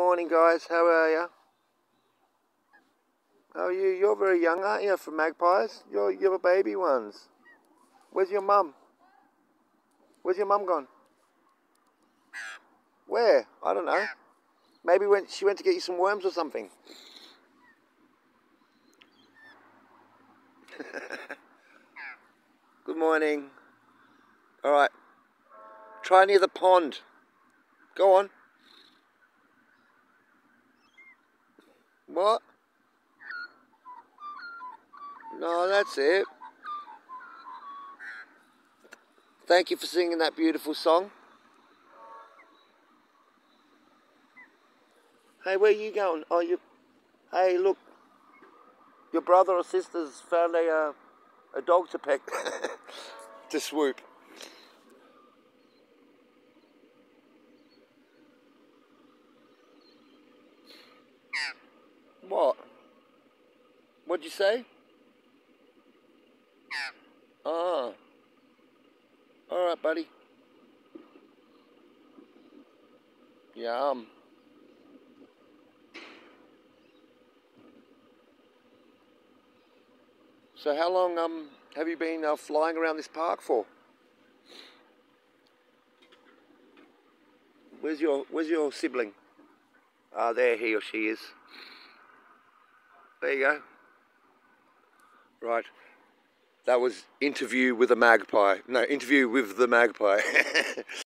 Morning guys, how are you? How are you? You're very young, aren't you, for magpies? You're, you're baby ones. Where's your mum? Where's your mum gone? Where? I don't know. Maybe when she went to get you some worms or something. Good morning. Alright. Try near the pond. Go on. What? No, that's it. Thank you for singing that beautiful song. Hey, where are you going? Oh, you. Hey, look. Your brother or sister's found a uh, a dog to peck, to swoop. What? What'd you say? Ah. All right, buddy. Yum. So how long um have you been uh, flying around this park for? Where's your Where's your sibling? Ah, there he or she is. There you go. Right. That was interview with a magpie. No, interview with the magpie.